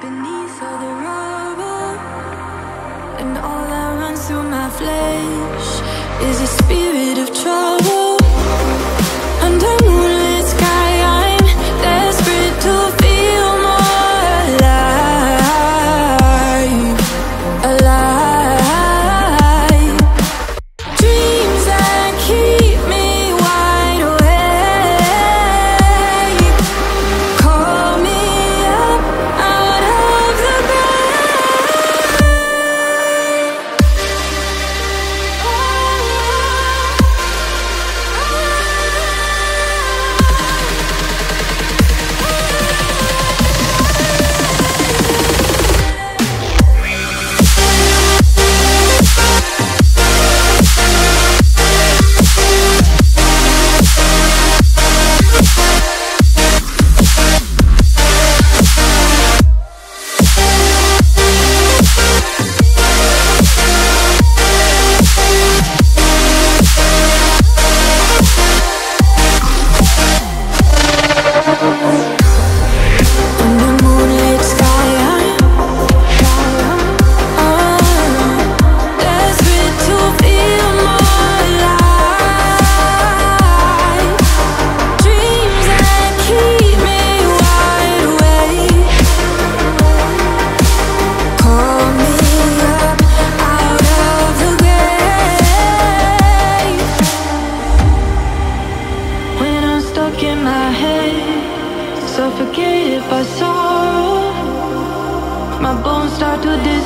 beneath all the rubble. And all that runs through my flesh is a spirit Suffocated by sorrow My bones start to disconnect